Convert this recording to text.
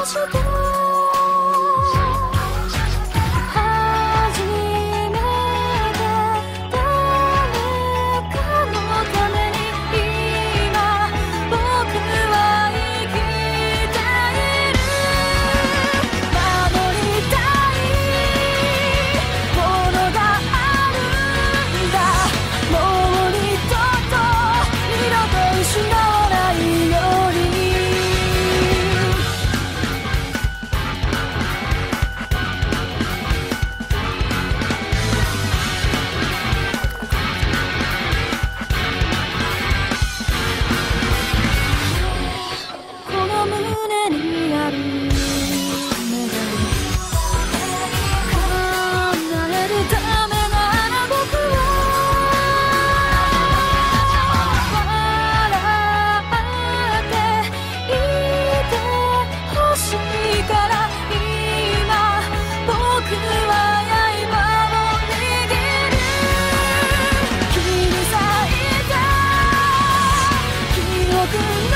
as you go. good.